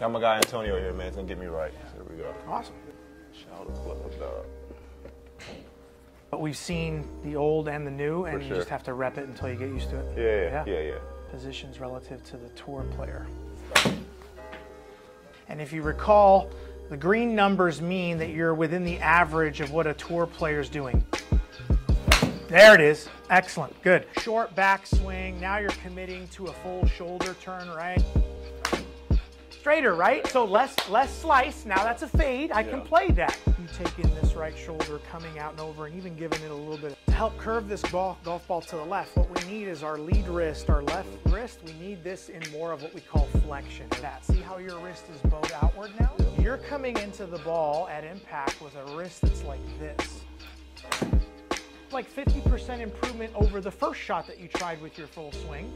Got my guy Antonio here, man. It's gonna get me right. Here we go. Awesome. Shout out club dog. But we've seen the old and the new, and you just have to rep it until you get used to it. Yeah, yeah, yeah, yeah. Positions relative to the tour player. And if you recall, the green numbers mean that you're within the average of what a tour player is doing. There it is. Excellent. Good. Short back swing. Now you're committing to a full shoulder turn, right? Straighter, right? So less less slice. Now that's a fade. I can play that. You take in this right shoulder, coming out and over, and even giving it a little bit to help curve this ball, golf ball to the left. What we need is our lead wrist, our left wrist. We need this in more of what we call flexion. That. See how your wrist is bowed outward now? You're coming into the ball at impact with a wrist that's like this like 50% improvement over the first shot that you tried with your full swing.